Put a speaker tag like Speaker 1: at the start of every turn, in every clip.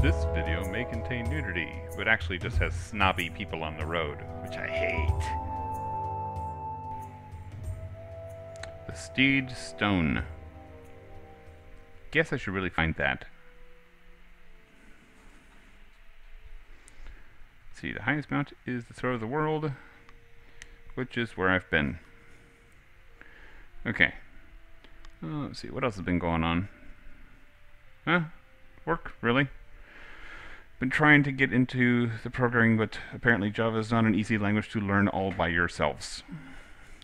Speaker 1: This video may contain nudity, but actually just has snobby people on the road, which I hate. The Steed Stone. Guess I should really find that. Let's see, the highest mount is the throat of the world, which is where I've been. Okay. Uh, let's see, what else has been going on? Huh? Work? Really? Been trying to get into the programming, but apparently Java is not an easy language to learn all by yourselves.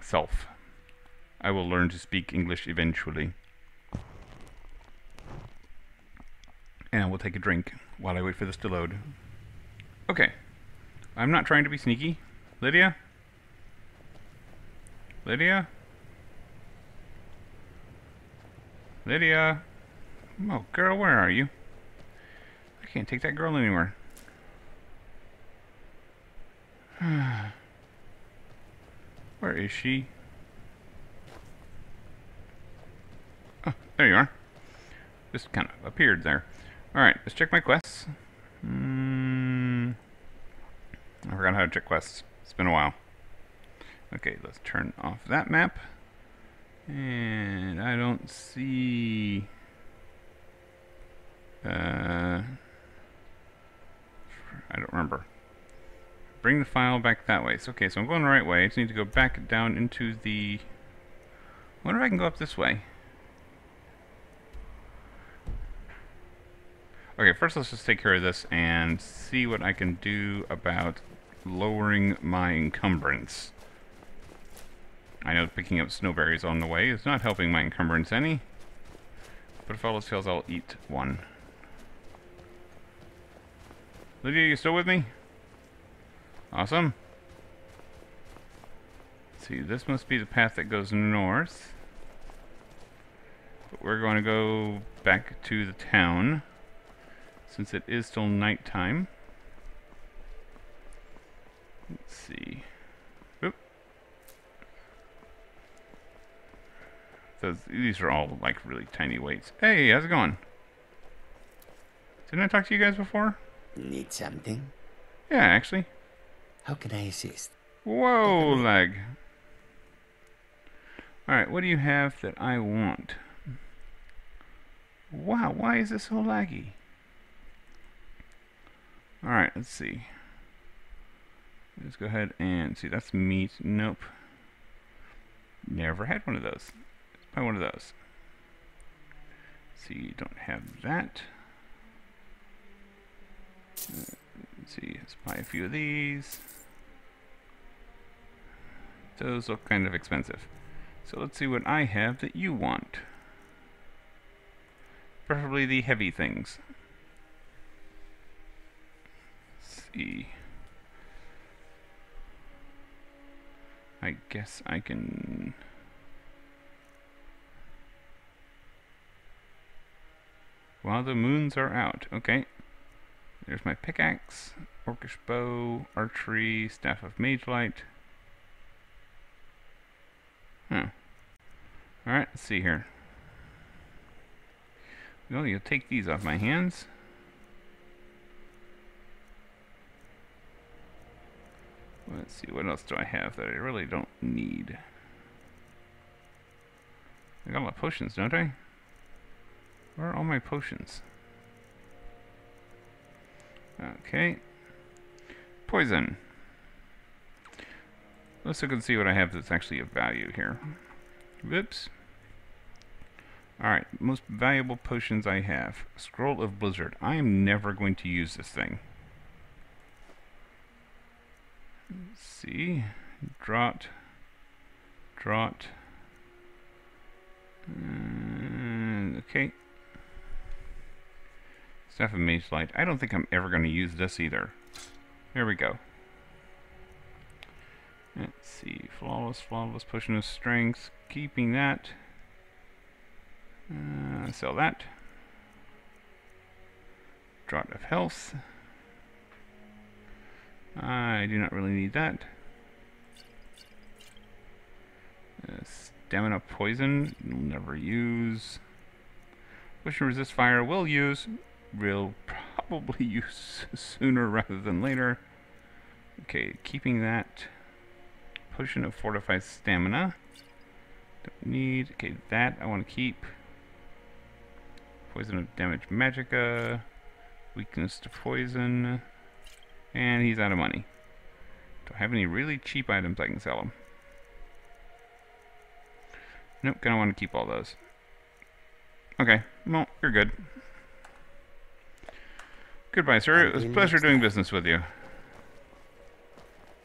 Speaker 1: Self. I will learn to speak English eventually. And we'll take a drink while I wait for this to load. Okay. I'm not trying to be sneaky. Lydia? Lydia? Lydia? Oh, girl, where are you? Can't take that girl anywhere. Where is she? Oh, there you are. Just kind of appeared there. Alright, let's check my quests. Mm, I forgot how to check quests. It's been a while. Okay, let's turn off that map. And I don't see... Uh, I don't remember. Bring the file back that way. So, okay, so I'm going the right way. I just need to go back down into the... I wonder if I can go up this way. Okay, first let's just take care of this and see what I can do about lowering my encumbrance. I know picking up snowberries on the way is not helping my encumbrance any, but if all else fails, I'll eat one. Lydia, you still with me? Awesome. Let's see, this must be the path that goes north. But we're going to go back to the town, since it is still nighttime. Let's see. Oop. Those, these are all like really tiny weights. Hey, how's it going? Didn't I talk to you guys before?
Speaker 2: Need something?
Speaker 1: Yeah, actually.
Speaker 2: How can I assist?
Speaker 1: Whoa, leg. Alright, what do you have that I want? Wow, why is this so laggy? Alright, let's see. Let's go ahead and see, that's meat. Nope. Never had one of those. Let's buy one of those. See, you don't have that. Let's see, let's buy a few of these. Those look kind of expensive. So let's see what I have that you want. Preferably the heavy things. Let's see. I guess I can... While the moons are out. Okay. There's my pickaxe, orcish bow, archery, staff of mage light. Huh. Alright, let's see here. Well, you'll take these off my hands. Let's see, what else do I have that I really don't need? I got a lot of potions, don't I? Where are all my potions? Okay. Poison. Let's look and see what I have that's actually of value here. Whoops. Alright, most valuable potions I have. Scroll of Blizzard. I am never going to use this thing. Let's see. Draught. Draught. Uh, okay. Staff of Mage Light. I don't think I'm ever going to use this either. Here we go. Let's see. Flawless, flawless, potion of strength. Keeping that. Uh, sell that. Draught of health. I do not really need that. Uh, stamina poison. Never use. Potion resist fire. Will use will probably use sooner rather than later. Okay, keeping that. Potion of fortified stamina. Don't need. Okay, that I want to keep. Poison of damage magicka. Weakness to poison. And he's out of money. Do I have any really cheap items I can sell him. Nope, gonna want to keep all those. Okay, well, you're good. Goodbye, sir. It was a pleasure doing business with you.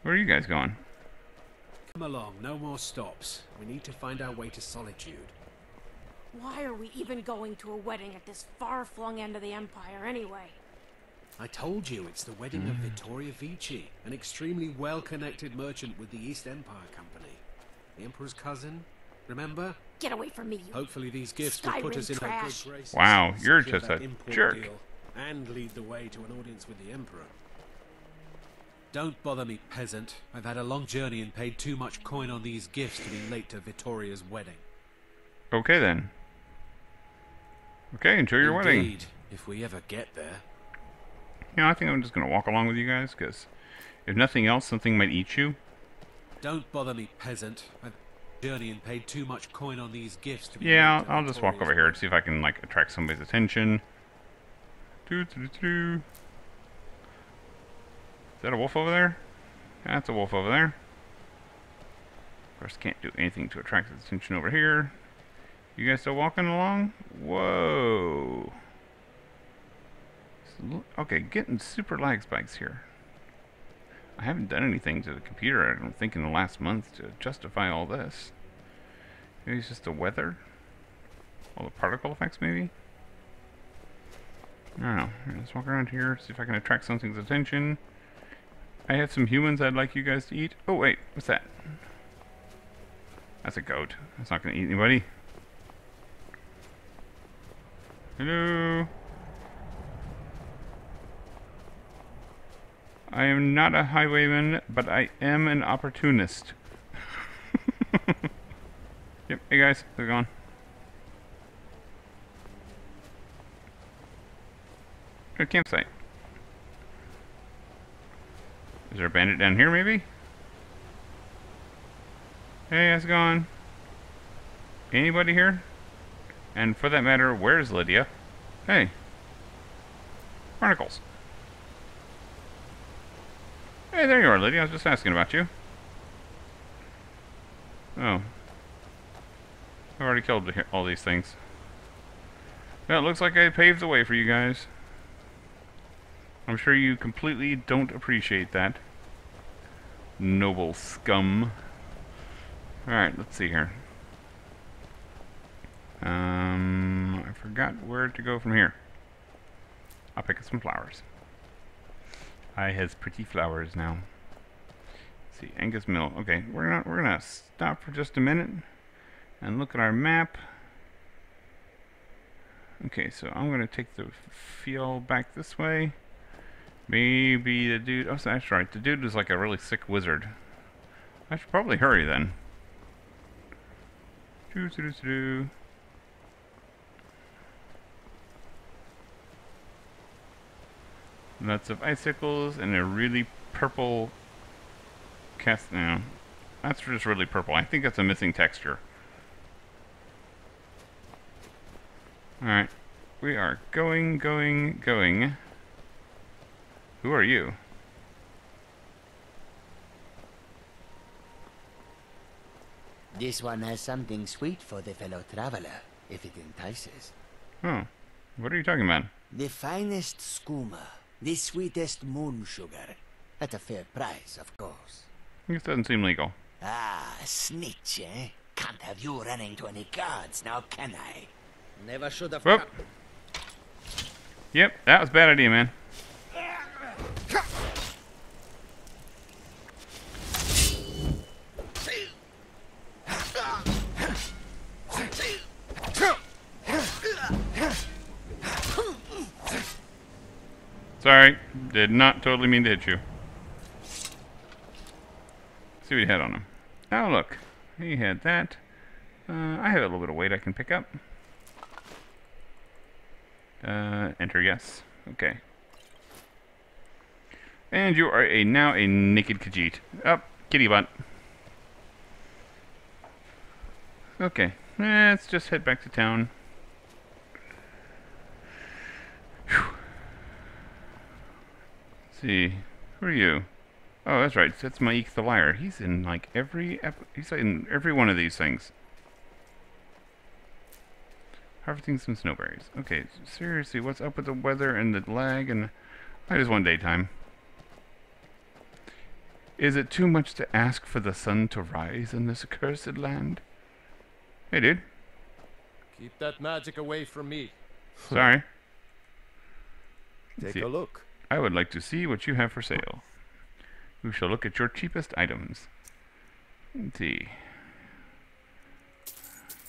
Speaker 1: Where are you guys going?
Speaker 3: Come along, no more stops. We need to find our way to Solitude.
Speaker 4: Why are we even going to a wedding at this far-flung end of the Empire anyway?
Speaker 3: I told you it's the wedding of mm. Vittoria Vici, an extremely well-connected merchant with the East Empire Company. The Emperor's cousin, remember?
Speaker 4: Get away from me, you...
Speaker 3: Hopefully these gifts will put
Speaker 4: Skyrim
Speaker 3: us in
Speaker 4: trash.
Speaker 3: her good graces.
Speaker 1: Wow, you're just a jerk.
Speaker 3: deal And lead the way to an audience with the Emperor. Don't bother me, peasant. I've had a long journey and paid too much coin on these gifts to be late to Vittoria's wedding.
Speaker 1: Okay then. Okay, enjoy your wedding.
Speaker 3: Indeed, if we ever get there.
Speaker 1: You know, I think I'm just gonna walk along with you guys, because if nothing else, something might eat you.
Speaker 3: Don't bother me, peasant. I've journey and paid too much coin on these gifts to be
Speaker 1: Yeah,
Speaker 3: late
Speaker 1: I'll, I'll just walk over here and see if I can, like, attract somebody's attention. Is that a wolf over there? That's a wolf over there. Of course, can't do anything to attract his attention over here. You guys still walking along? Whoa. Okay, getting super lag spikes here. I haven't done anything to the computer, I don't think, in the last month to justify all this. Maybe it's just the weather? All the particle effects, maybe? I don't know. Let's walk around here, see if I can attract something's attention. I have some humans I'd like you guys to eat. Oh, wait. What's that? That's a goat. That's not going to eat anybody. Hello? I am not a highwayman, but I am an opportunist. yep, hey guys, they're it Good campsite. Is there a bandit down here, maybe? Hey, how's it going? Anybody here? And for that matter, where's Lydia? Hey. Barnacles. Hey, there you are, Lydia. I was just asking about you. Oh. I've already killed all these things. Well, it looks like I paved the way for you guys. I'm sure you completely don't appreciate that. Noble scum. Alright, let's see here. Um, I forgot where to go from here. I'll pick up some flowers. I has pretty flowers now. Let's see, Anga's Mill. Okay, we're gonna we're gonna stop for just a minute and look at our map. Okay, so I'm gonna take the field back this way. Maybe the dude. Oh, that's right. The dude is like a really sick wizard. I should probably hurry then. Doo -doo -doo -doo. Lots of icicles and a really purple cast. No, that's just really purple. I think that's a missing texture. Alright. We are going, going, going. Who are you?
Speaker 2: This one has something sweet for the fellow traveler, if it entices.
Speaker 1: Oh. What are you talking about?
Speaker 2: The finest skooma, the sweetest moon sugar. At a fair price, of course.
Speaker 1: This doesn't seem legal.
Speaker 2: Ah, snitch, eh? Can't have you running to any guards now, can I?
Speaker 3: Never should have.
Speaker 1: Whoop. Yep, that was a bad idea, man. Sorry, did not totally mean to hit you. see what he had on him. Oh, look, he had that. Uh, I have a little bit of weight I can pick up. Uh, enter yes. Okay. And you are a now a naked Khajiit. Up, oh, kitty butt. Okay, let's just head back to town. See, who are you? Oh, that's right. That's M'aiq the Liar. He's in like every he's in every one of these things. Harvesting some snowberries. Okay, seriously, what's up with the weather and the lag and I just want daytime. Is it too much to ask for the sun to rise in this accursed land? Hey, dude.
Speaker 5: Keep that magic away from me.
Speaker 1: Sorry.
Speaker 5: Take a look.
Speaker 1: I would like to see what you have for sale. We shall look at your cheapest items. Let's see.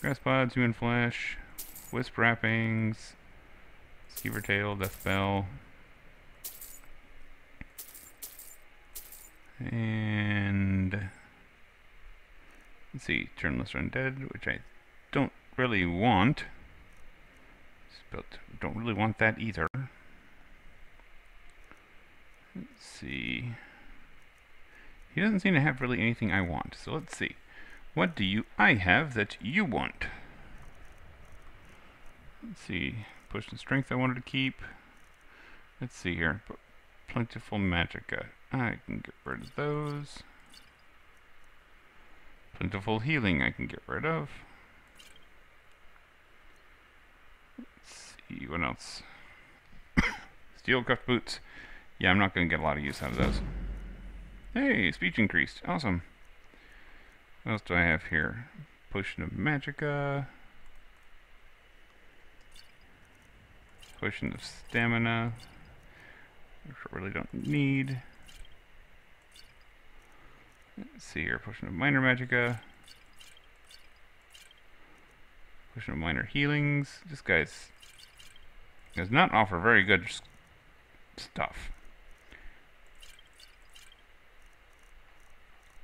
Speaker 1: Grass pods, human flesh, wisp wrappings, skeever tail, death bell. And let's see, Journalist Undead, which I don't really want. But don't really want that either. Let's see. He doesn't seem to have really anything I want. So let's see. What do you I have that you want? Let's see. Push and strength I wanted to keep. Let's see here. Plentiful magicka. I can get rid of those. Plentiful healing I can get rid of. Let's see what else. Steel cuff boots. Yeah, I'm not going to get a lot of use out of those. Hey, speech increased. Awesome. What else do I have here? Potion of Magicka. Potion of Stamina. Which I really don't need. Let's see here. Potion of Minor Magicka. Potion of Minor Healings. This guy's does not offer very good stuff.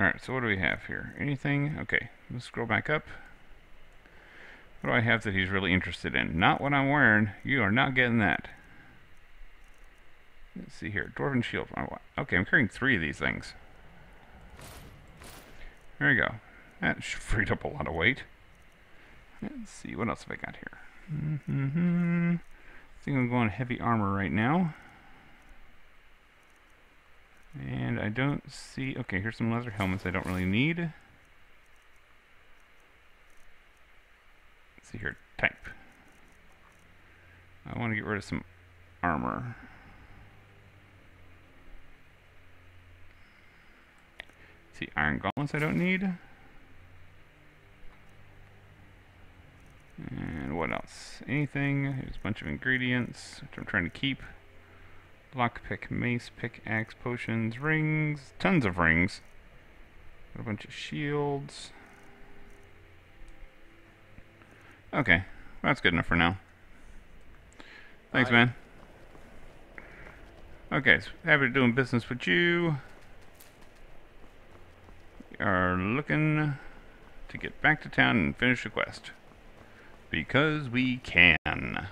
Speaker 1: Alright, so what do we have here? Anything? Okay, let's scroll back up. What do I have that he's really interested in? Not what I'm wearing. You are not getting that. Let's see here. Dwarven shield. Oh, okay, I'm carrying three of these things. There you go. That freed up a lot of weight. Let's see, what else have I got here? Mm -hmm. I think I'm going heavy armor right now. And I don't see... Okay, here's some leather helmets I don't really need. Let's see here. Type. I want to get rid of some armor. Let's see, iron gauntlets I don't need. And what else? Anything? There's a bunch of ingredients, which I'm trying to keep. Lockpick, mace, pickaxe, potions, rings, tons of rings. Got a bunch of shields. Okay, that's good enough for now. Thanks, man. Okay, so happy doing business with you. We are looking to get back to town and finish the quest. Because we can.